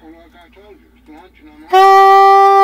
Well, like I told you, it's lunch and I'm